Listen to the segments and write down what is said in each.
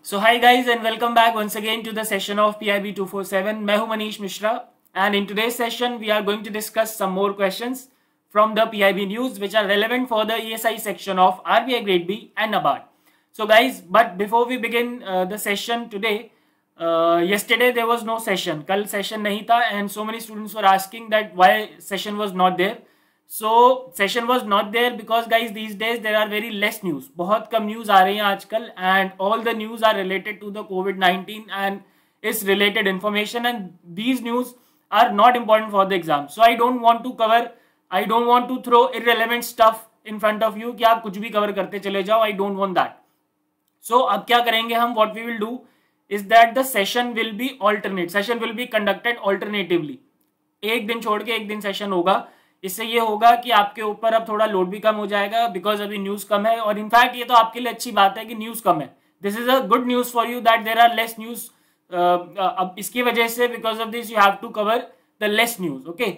So hi guys and welcome back once again to the session of PIB 247. मैं हूँ Manish Mishra and in today's session we are going to discuss some more questions from the PIB news which are relevant for the ESI section of RBI Grade B and NABARD. So guys, but before we begin uh, the session today, uh, yesterday there was no session. कल session नहीं था and so many students were asking that why session was not there. So session was not there because guys these days there are very less news बहुत कम news आ रही है आजकल and all the news are related to the COVID nineteen and इस related information and these news are not important for the exam so I don't want to cover I don't want to throw irrelevant stuff in front of you कि आप कुछ भी cover करते चले जाओ I don't want that so अब क्या करेंगे हम? What we will do is that the session will be alternate session will be conducted alternatively एक दिन छोड़ के एक दिन सेशन होगा। इससे ये होगा कि आपके ऊपर अब थोड़ा लोड भी कम हो जाएगा बिकॉज़ अभी न्यूज़ कम है और इनफैक्ट ये तो आपके लिए अच्छी बात है कि न्यूज़ कम है। This is a good news for you that there are less news अब इसकी वजह से because of this you have to cover the less news okay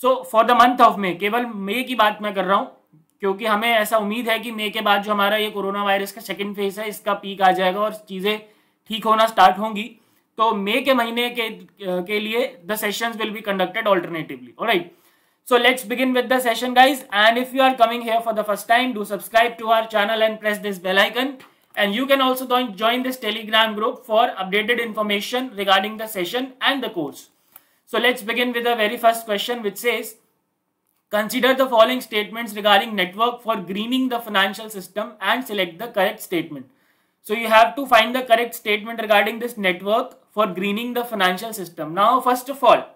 so for the month of May केवल मे की बात मैं कर रहा हूँ, क्योंकि हमें ऐसा उम्मीद है कि मे के बाद जो हमारा ये कोरोना वायरस का सेकेंड फ़ेज़ है, इसका पीक आ जाएगा और चीज़ें ठीक होना स्टार्ट होंगी। तो मे के महीने के के लिए the sessions will be conducted alternatively right So let's begin with the session guys and if you are coming here for the first time do subscribe to our channel and press this bell icon and you can also join this telegram group for updated information regarding the session and the course. So let's begin with the very first question which says consider the following statements regarding network for greening the financial system and select the correct statement. So you have to find the correct statement regarding this network for greening the financial system. Now first of all,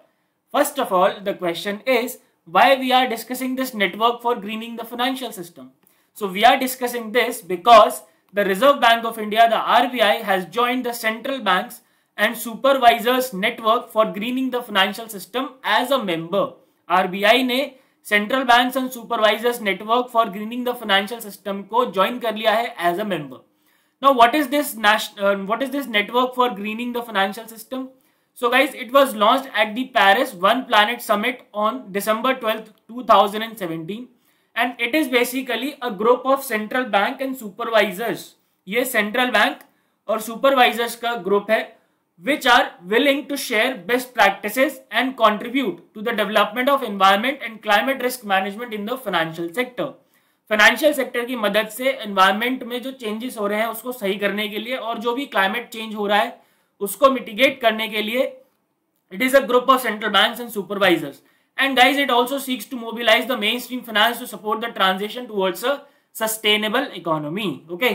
first of all the question is why we are discussing this network for greening the financial system. So we are discussing this because the Reserve Bank of India, the RBI, has joined the central banks and supervisors network for greening the financial system as a member. RBI ने Central Banks and Supervisors Network for Greening the Financial System को join कर लिया है as a member. Now, what is this national? Uh, what is this network for greening the financial system? so guys it was launch at the Paris one planet summit on December twelfth two thousand and seventeen and it is basically a group of central bank and supervisors ये central bank और supervisors का group है which are willing to share best practice and contribute to the development of environment and climate risk management in the financial sector financial sector की मदद से environment में जो changes हो रहे हैं, उसको सही करने के लिए और जो भी क्लाइमेट चेंज हो रहा है उसको मिटिगेट करने के लिए it is a group of central bank and supervisors and guys it also seeks to mobilise the mainstream finance to support the transaction towards a sustainable economy okay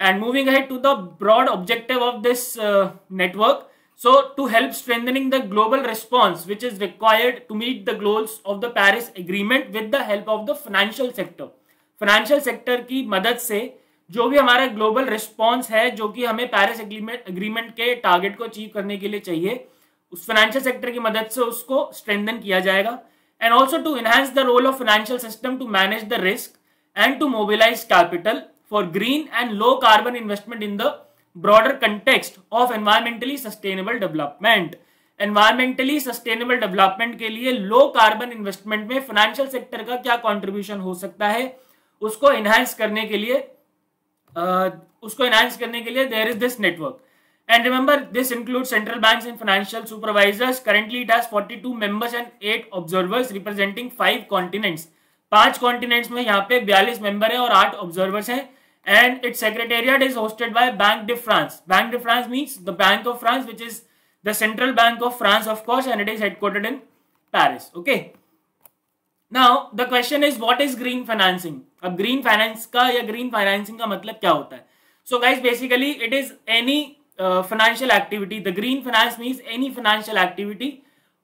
and moving ahead to the broad objective of this network so, to help strengthening the global response, which is required to meet the goals of the paris agreement with the help of the financial sector. Financial sector की मदद से जो भी हमारा global response है, जो कि हमें पेरिस एग्रीमेंट के टारगेट को अचीव करने के लिए चाहिए, उस फाइनेंशियल सेक्टर की मदद से उसको स्ट्रेंथन किया जाएगा। And also to enhance the role of financial system to manage the risk and to mobilise capital for green and low carbon investment in the broader context of environmentally sustainable development environmentally sustainable development के लिए low carbon investment में financial sector का क्या contribution हो सकता है, उसको enhance करने के लिए उसको एनहांस करने के लिए there is this network and remember this include central bank and financial supervisors currently it has 42 members and 8 observers representing five continents पाँच कॉन्टिनेंट्स में यहाँ पे 42 मेंबर है और आठ ऑब्जर्वर्स हैं. And its secretariat is hosted by Banque de France Banque de France means the Bank of France which is the central bank of France of course and it is headquartered in Paris okay now the question is what is green financing अब green finance का या green financing का मतलब क्या होता है? So guys basically it is any financial activity the green finance means any financial activity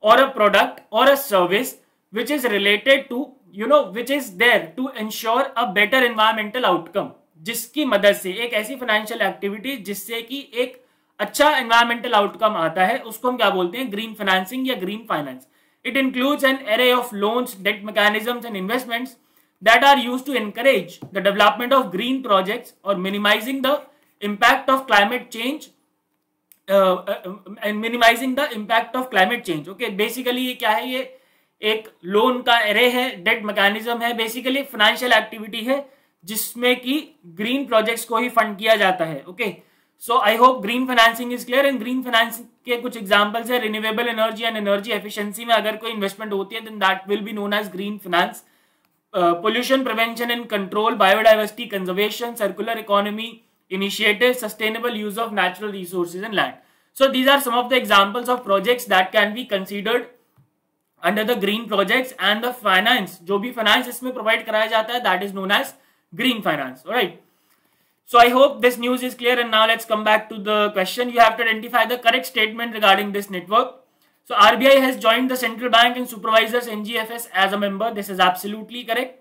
और a product और a service which is related to you know which is there to ensure a better environmental outcome जिसकी मदद से, एक ऐसी financial activity जिससे कि एक अच्छा एनवायरमेंटल आउटकम आता है, उसको हम क्या बोलते हैं? ग्रीन फाइनेंसिंग या green finance It includes an array of loans, debt mechanisms, and investments that are used to encourage the development of green projects or minimizing the impact of climate change uh, uh, and minimizing the impact of climate change. Okay, basically ये क्या है ये एक loan का array है debt mechanism है basically financial activity है जिसमें कि ग्रीन प्रोजेक्ट्स को ही फंड किया जाता है okay so I hope green financing is clear and green finance के कुछ एग्जाम्पल्स है renewable energy and energy efficiency में अगर कोई इन्वेस्टमेंट होती है then that will be known as green finance pollution prevention and control biodiversity conservation circular economy initiative sustainable use of natural resources and land so these are some of the examples of projects that can be considered under the green projects and the finance जो भी finance इसमें provide कराया जाता है that is known as green finance right? So i hope this news is clear and now let's come back to the question. You have to identify the correct statement regarding this network. So rbi has joined the central bank and supervisors ngfs as a member. This is absolutely correct.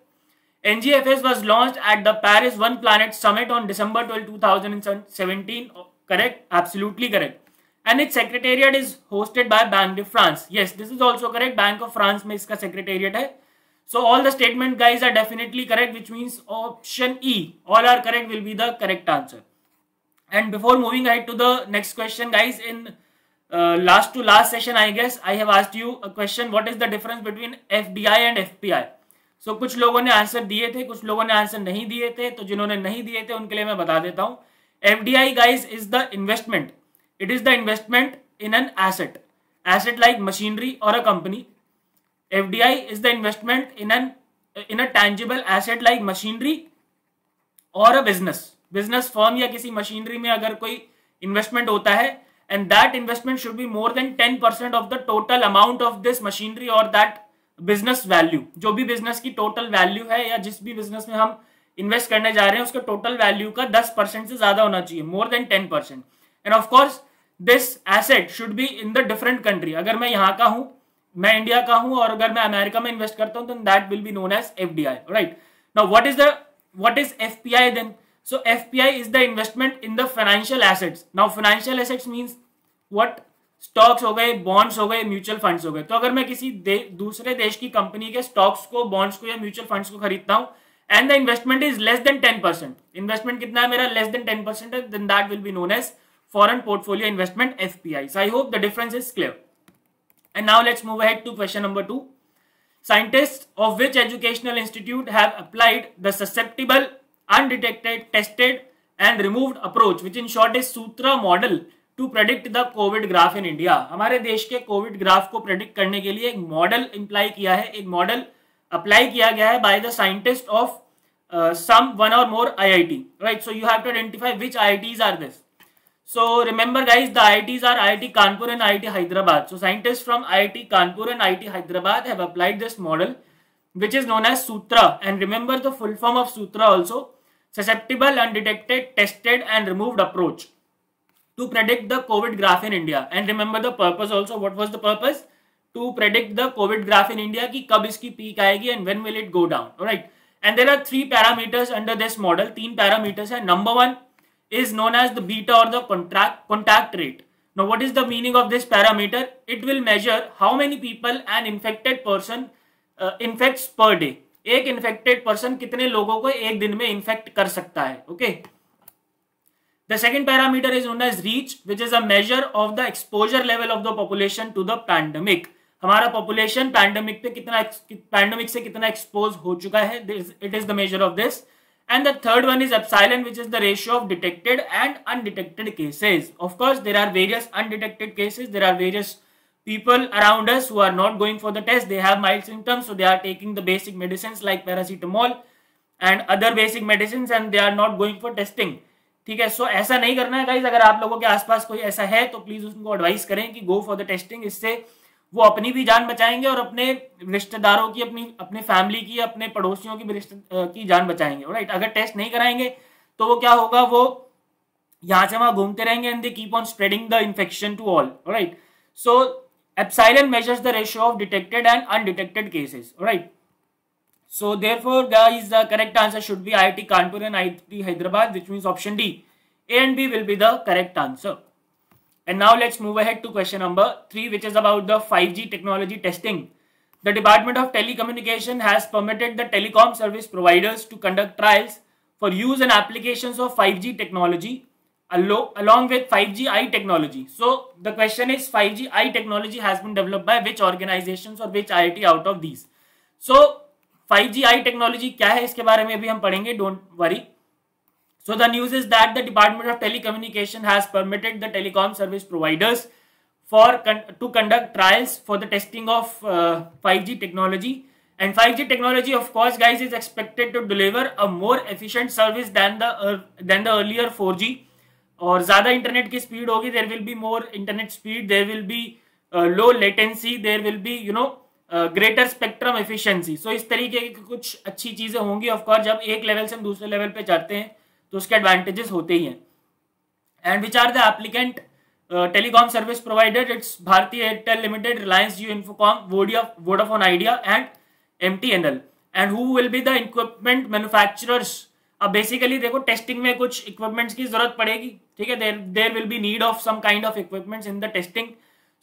Ngfs was launched at the paris one planet summit on december 12 2017 correct? Absolutely correct. And its secretariat is hosted by bank de france. Yes this is also correct. Bank of france iska secretariat so all the statement guys are definitely correct, which means option E, all are correct will be the correct answer. And before moving ahead to the next question guys, in uh, last to last session I guess I have asked you a question, what is the difference between FDI and FPI? so, कुछ लोगों ने answer दिए थे कुछ लोगों ने answer नहीं दिए थे तो जिन्होंने नहीं दिए थे उनके लिए मैं बता देता हूँ FDI guys is the investment. It is the investment in an asset. Asset like machinery or a company F FDI is the investment in an, in a tangible asset like machinery or a business. Business form या किसी machinery में अगर कोई investment होता है and that investment should be more than ten percent of the total amount of this machinery और that business value जो भी बिज़नेस की टोटल वैल्यू है या जिस भी बिज़नेस में हम इन्वेस्ट करने जा रहे हैं, उसके टोटल वैल्यू का दस परसेंट से ज़्यादा होना चाहिए more than ten percent and of course this asset should be in the different country अगर मैं यहाँ का हूँ मैं इंडिया का हूँ और अगर मैं अमेरिका में इन्वेस्ट करता हूँ तो that will be known as F D I right now what is the what is F P I then so F P I is the investment in the financial assets now financial assets means what stocks हो गए bonds हो गए mutual funds हो गए। तो अगर मैं किसी दे, दूसरे देश की कंपनी के स्टॉक्स को बॉन्ड्स को या म्यूचुअल फंड्स को खरीदता हूँ and the investment is less than ten percent investment कितना है मेरा? लेस देन टेन परसेंट है then that will be known as foreign portfolio investment F P I so I hope the difference is clear And now let's move ahead to question number two. Scientists of which educational institute have applied the susceptible, undetected, tested and removed approach which in short is Sutra model to predict the COVID graph in India. हमारे देश के COVID graph को predict करने के लिए एक model employ किया है एक मॉडल अप्लाई किया गया है by the scientist of some one or more IIT right so you have to identify which IITs are this So remember guys, the IITs are IIT Kanpur and IIT Hyderabad. So scientists from IIT Kanpur and IIT Hyderabad have applied this model which is known as Sutra. And remember the full form of Sutra also, susceptible, undetected, tested and removed approach to predict the COVID graph in India. And remember the purpose also. What was the purpose? To predict the COVID graph in India ki kab iski peak aayegi and when will it go down. Alright. And there are three parameters under this model. Teen parameters hai. Number one, is known as the beta or the contract, contact rate. Now, what is the meaning of this parameter? It will measure how many people an infected person uh, infects per day. एक infected person कितने लोगों को एक दिन में infect कर सकता है okay the second parameter is known as reach which is a measure of the exposure level of the population to the pandemic हमारा पॉपुलेशन पैंडमिक पे कितना पैंडमिक से कितना एक्सपोज हो चुका है it is the measure of this And the third one is epsilon, which is the ratio of detected and undetected cases. Of course, there are various undetected cases. There are various people around us who are not going for the test. They have mild symptoms, so they are taking the basic medicines like paracetamol and other basic medicines and they are not going for testing. ठीक है सो so, ऐसा नहीं करना है guys अगर आप लोगों के आसपास कोई ऐसा है तो प्लीज उसको एडवाइस करें कि गो फॉर द टेस्टिंग इससे वो अपनी भी जान बचाएँगे और अपने रिश्तेदारों की, अपनी, अपने फैमिली की, अपने पड़ोसियों की रिश्ते की जान बचाएँगे राइट अगर टेस्ट नहीं कराएँगे तो वो क्या होगा? वो यहाँ से वहाँ घूमते रहेंगे and they keep on spreading the infection to all right so epsilon measures the ratio of detected and undetected cases right so therefore the is the correct answer should be I I T Kanpur and I Hyderabad which means option D A and B will be the correct answer And now let's move ahead to question number 3 which is about the 5G technology testing. The Department of Telecommunication has permitted the telecom service providers to conduct trials for use and applications of 5G technology along with 5G-I technology. So the question is 5G-I technology has been developed by which organizations or which IIT out of these. So 5G-I technology क्या है इसके बारे में भी हम पढ़ेंगे don't worry. So the news is that the Department of Telecommunication has permitted the telecom service providers for con to conduct trials for the testing of uh, 5G technology. And 5G technology, of course, guys, is expected to deliver a more efficient service than the uh, than the earlier 4G. और ज़्यादा internet की speed होगी there will be more internet speed there will be low latency there will be you know greater spectrum efficiency so इस तरीके की कुछ अच्छी चीज़ें होंगी ऑफकोर्स जब एक लेवल से हम दूसरे लेवल पे जाते हैं तो उसके एडवांटेजेस होते ही हैं। And which are the applicant telecom service provider it's Bharti Airtel limited Reliance Jio Infocom Vodafone Idea and M T N L and who will be the equipment manufacturers अब basically देखो testing में कुछ equipments की ज़रूरत पड़ेगी, ठीक है? There there will be need of some kind of equipments in the testing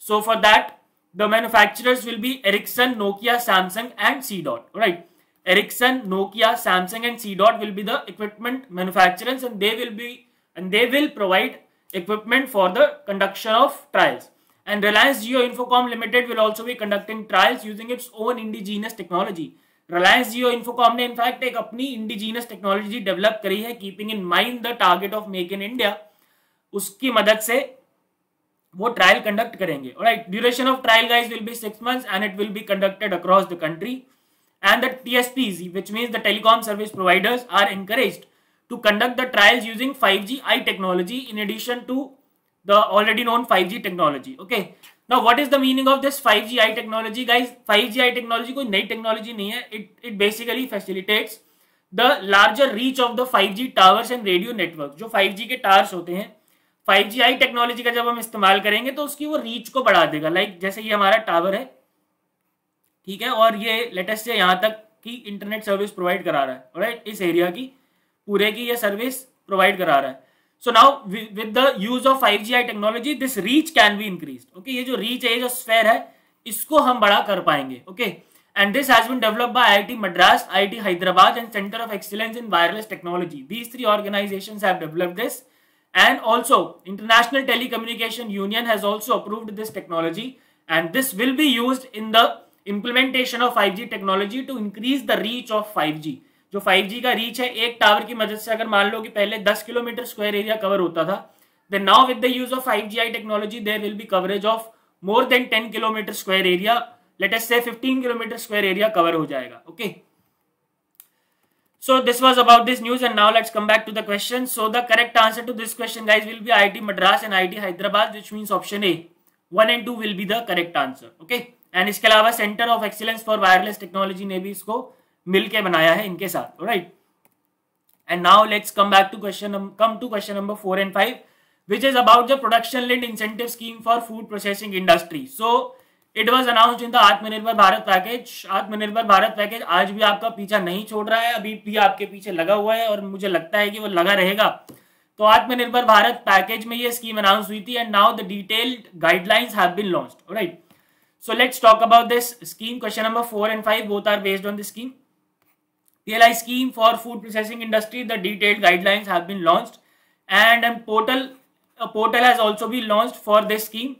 so for that the manufacturers will be Ericsson Nokia Samsung and C DOT right Ericsson, Nokia, Samsung, and C. Dot will be the equipment manufacturers, and they will be and they will provide equipment for the conduction of trials. And Reliance Jio Infocom Limited will also be conducting trials using its own indigenous technology. Reliance Jio Infocom ने in fact एक अपनी indigenous technology develop करी है keeping in mind the target of make in India उसकी मदद से वो trial conduct करेंगे right duration of trial guys will be six months and it will be conducted across the country and the TSPs, which means the telecom service providers, are encouraged to conduct the trials using 5G I technology in addition to the already known 5G technology. Okay. Now, what is the meaning of this 5G I technology, guys? 5G I technology कोई नई technology नहीं है. It it basically facilitates the larger reach of the 5G towers and radio network. जो 5G के towers होते हैं 5G I technology का जब हम इस्तेमाल करेंगे तो उसकी वो रीच को बढ़ा देगा like, जैसे ये हमारा टावर है ठीक है? और ये लेटेस्ट से यहाँ तक की इंटरनेट सर्विस प्रोवाइड करा रहा है राइट इस एरिया की, पूरे की ये सर्विस प्रोवाइड करा रहा है। So now with the use of five G I technology this reach can be increase okay ये जो रीच है, ये जो स्फेयर है, इसको हम बड़ा कर पाएँगे okay and this has been develop by IIT Madras IIT Hyderabad and centre of excellence in wireless technology these three organisations have developed this and also, international telecommunication union has also approved this technology. And this will be used in the implementation of five G technology to increase the reach of five G जो five G का रीच है, एक tower की मदद से अगर मान लो कि पहले 10 किलोमीटर स्क्वायर एरिया कवर होता था then now with the use of 5G I technology there will be coverage of more than ten kilometre square area let us say 15 kilometre square area cover हो जाएगा okay so this was about this news and now let's come back to the question so the correct answer to this question guys will be IT Madras and IT Hyderabad which means option A one and two will be the correct answer okay? And इसके अलावा centre of excellence for wireless technology ने भी इसको मिलके बनाया है इनके साथ right and now let's come back to question come to question number four and five which is about the production link incentive scheme for food processing industry so it was announce in the Atmanirbhar Bharat package आत्मनिर्भर Bharat package आज भी आपका पीछा नहीं छोड़ रहा है, अभी भी आपके पीछे लगा हुआ है और मुझे लगता है कि वो लगा रहेगा। तो आत्मनिर्भर भारत पैकेज में ये स्कीम अनाउंस हुई थी and now the detailed guidelines have been launched right So let's talk about this scheme. Question number 4 and 5 both are based on the scheme. PLI scheme for food processing industry. The detailed guidelines have been launched and a portal, a portal has also been launched for this scheme.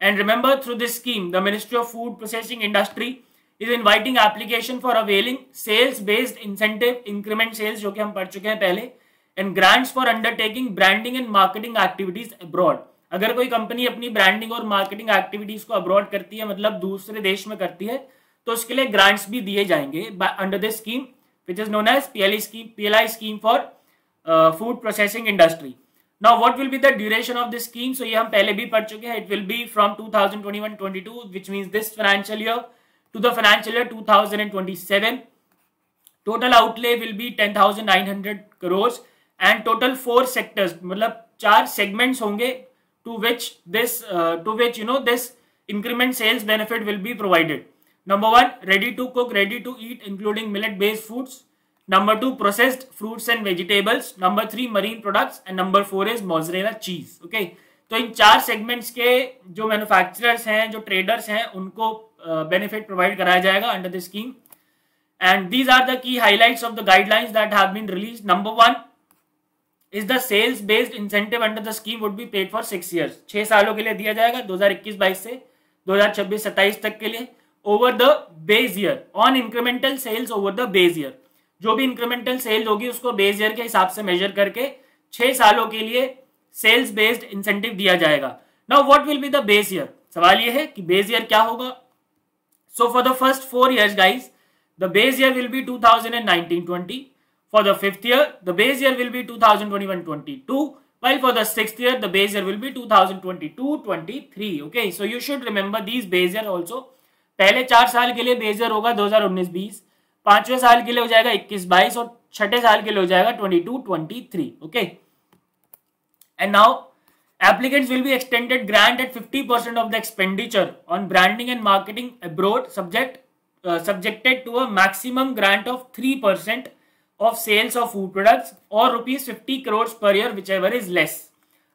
And remember through this scheme, the Ministry of Food Processing Industry is inviting application for availing sales based incentive increment sales जो कि हम पढ़ चुके हैं पहले and grants for undertaking branding and marketing activities abroad. अगर कोई company अपनी ब्रांडिंग और मार्केटिंग एक्टिविटीज़ को अब्रॉड करती है मतलब दूसरे देश में करती है तो उसके लिए ग्रांट्स भी दिए जाएँगे under this scheme which is known as PLI scheme PLI scheme for food processing industry now what will be the duration of this scheme so ये हम पहले भी पढ़ चुके हैं। It will be from 2021-22 which means this financial year to the financial year 2027 total outlay will be 10900 crore and total four sectors मतलब चार segments होंगे to which this uh, to which you know this increment sales benefit will be provided number one ready to cook ready to eat including millet based foods number two processed fruits and vegetables number three marine products and number four is mozzarella cheese okay तो इन चार segments के जो manufacturers हैं जो traders हैं उनको benefit uh, provide कराया जाएगा under the scheme and these are the key highlights of the guidelines that have been release number one is the sales based incentive under the scheme would be paid for six years छह सालों के लिए दिया जाएगा 2021-22 से 2026-27 तक के लिए over the base year on incremental sales over the base year जो भी इंक्रीमेंटल सेल्स होगी, उसको बेस ईयर के हिसाब से मेजर करके छह सालों के लिए सेल्स बेस्ड इंसेंटिव दिया जाएगा। Now what will be the base year सवाल ये है कि बेस ईयर क्या होगा? So for the first four years guys the base year will be 2019-20 for the fifth year the base year will be 2021-22 while for the sixth year the base year will be 2022-23 okay so you should remember these base year also पहले चार साल के लिए base year होगा 2019-20 पांचवें साल के लिए हो जाएगा 21-22 और छठे साल के लिए हो जाएगा 22-23 okay and now applicants will be extended grant at 50% of the expenditure on branding and marketing abroad subject uh, subjected to a maximum grant of 3% of sales of food products or rupees 50 crore per year, whichever is less.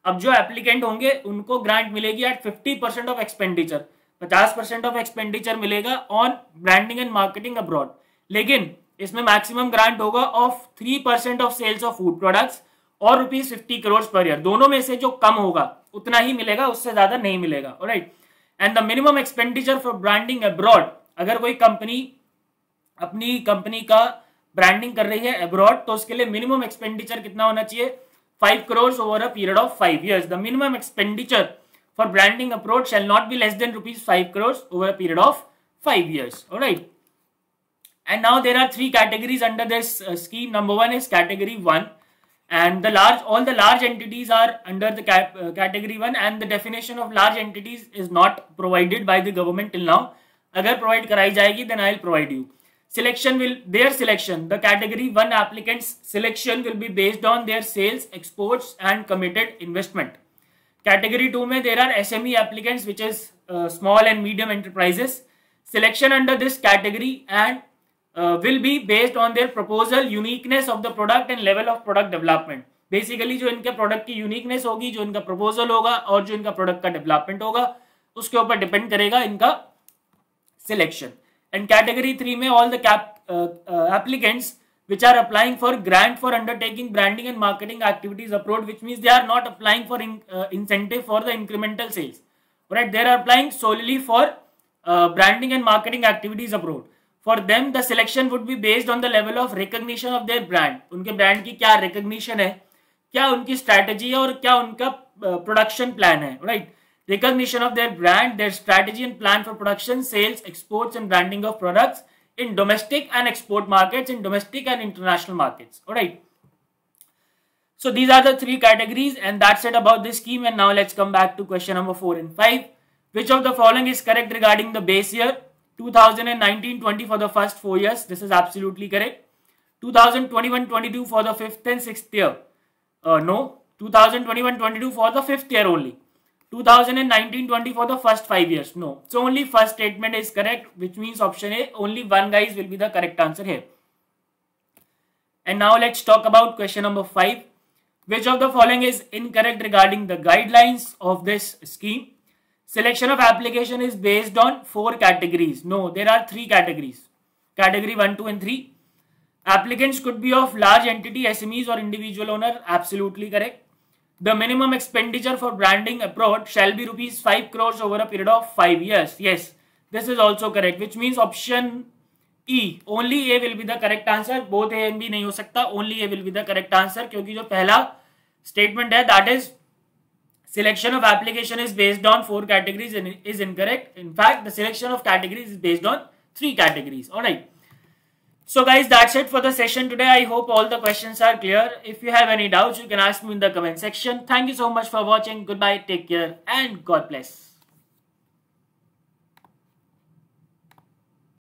अब जो applicant होंगे, उनको grant मिलेगी at 50 percent of expenditure 50 percent of expenditure मिलेगा on branding and marketing abroad लेकिन इसमें maximum grant होगा of 3 percent of sales of food products और rupees fifty crore per year दोनों में से जो कम होगा, उतना ही मिलेगा, उससे ज़्यादा नहीं मिलेगा. Right and the minimum expenditure for branding abroad अगर कोई कंपनी अपनी कंपनी का ब्रांडिंग कर रही है अब्रॉड तो उसके लिए मिनिमम एक्सपेंडिचर कितना होना चाहिए five crore over a period of five years the minimum expenditure for branding abroad shall not be less than rupees five crore over a period of five years right and now there are three categories under this uh, scheme number one is category one and the large all the large entities are under the cap, uh, category one and the definition of large entities is not provided by the government till now agar provide karai jayegi then i'll provide you selection will their selection the category 1 applicants selection will be based on their sales exports and committed investment category 2 mein there are sme applicants which is uh, small and medium enterprises selection under this category and uh, will be based on their proposal uniqueness of the product and level of product development basically जो इनके product की uniqueness होगी जो इनका proposal होगा और जो इनका प्रोडक्ट का डेवलपमेंट होगा उसके ऊपर डिपेंड करेगा इनका सिलेक्शन एंड कैटेगरी थ्री में all the applicants which are applying for grant for undertaking branding and marketing activities abroad which mean they are not applying for incentive for the incremental sales right there are applying solely for branding and marketing activities abroad for them the selection would be based on the level of recognition of their brand उनके brand की क्या recognition है? क्या उनकी strategy है और क्या उनका प्रोडक्शन प्लान है? Right right? Recognition of their brand, their strategy and plan for production, sales, exports and branding of products in domestic and export markets, in domestic and international markets. All right. So these are the three categories and that's it about this scheme. And now let's come back to question number four and five. Which of the following is correct regarding the base year? 2019-20 for the first four years. This is absolutely correct. 2021-22 for the fifth and sixth year. Uh, no. 2021-22 for the fifth year only. 2019-20 for the first five years. No. So only first statement is correct, which means option A. Only one guys will be the correct answer here. And now let's talk about question number five. Which of the following is incorrect regarding the guidelines of this scheme? Selection of application is based on four categories. No, there are three categories. Category 1, 2 and 3. Applicants could be of large entity, SMEs or individual owner. Absolutely correct. The minimum expenditure for branding abroad shall be rupees 5 crores over a period of 5 years. Yes, this is also correct, which means option E. Only A will be the correct answer. Both A and B नहीं हो सकता. Only A will be the correct answer क्योंकि जो पहला statement है that is selection of application is based on four categories and is incorrect. In fact, the selection of categories is based on three categories. All right. So guys, that's it for the session today. I hope all the questions are clear. If you have any doubts, you can ask me in the comment section. Thank you so much for watching. Goodbye, take care and God bless.